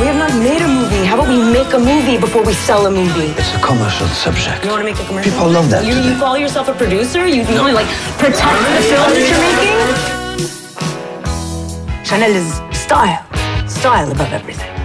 We have not made a movie. How about we make a movie before we sell a movie? It's a commercial subject. You want to make a commercial? People love that You, you call yourself a producer? You, no. want like protect the film that you're making? Chanel is style. Style above everything.